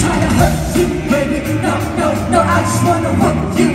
trying to hurt you, baby. No, no, no, I just wanna hurt you.